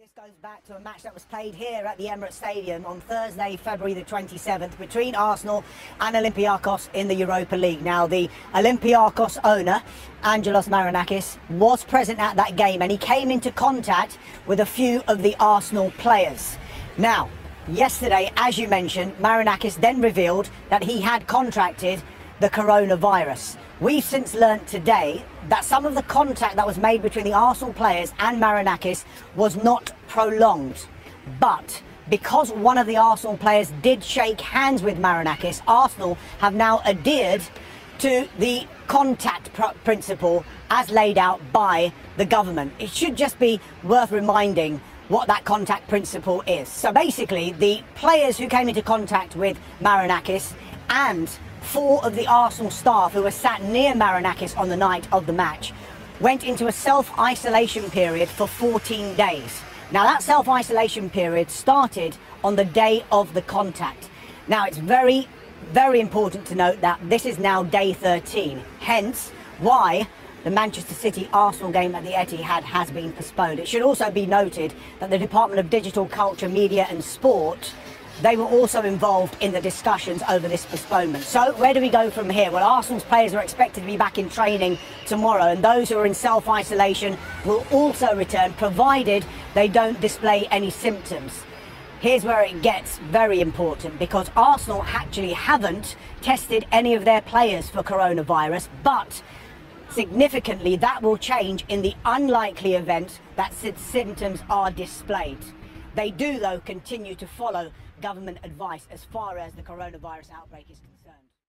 This goes back to a match that was played here at the Emirates Stadium on Thursday, February the 27th, between Arsenal and Olympiacos in the Europa League. Now, the Olympiacos owner, Evangelos Marinakis, was present at that game and he came into contact with a few of the Arsenal players. Now, yesterday, as you mentioned, Marinakis then revealed that he had contracted the coronavirus. We've since learnt today that some of the contact that was made between the Arsenal players and Marinakis was not prolonged. But because one of the Arsenal players did shake hands with Marinakis, Arsenal have now adhered to the contact pr principle as laid out by the government. It should just be worth reminding what that contact principle is. So basically, the players who came into contact with Marinakis and four of the Arsenal staff who were sat near Marinakis on the night of the match went into a self-isolation period for 14 days. Now that self-isolation period started on the day of the contact. Now it's very, very important to note that this is now day 13, hence why the Manchester City Arsenal game at the Etihad has been postponed. It should also be noted that the Department of Digital Culture, Media and Sport they were also involved in the discussions over this postponement. So where do we go from here? Well, Arsenal's players are expected to be back in training tomorrow, and those who are in self-isolation will also return, provided they don't display any symptoms. Here's where it gets very important because Arsenal actually haven't tested any of their players for coronavirus, but significantly that will change in the unlikely event that symptoms are displayed. They do, though, continue to follow government advice as far as the coronavirus outbreak is concerned.